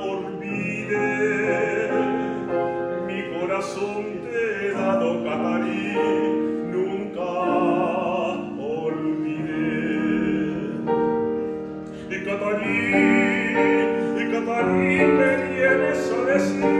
olvides, mi corazón te he dado, Catalín. Yes,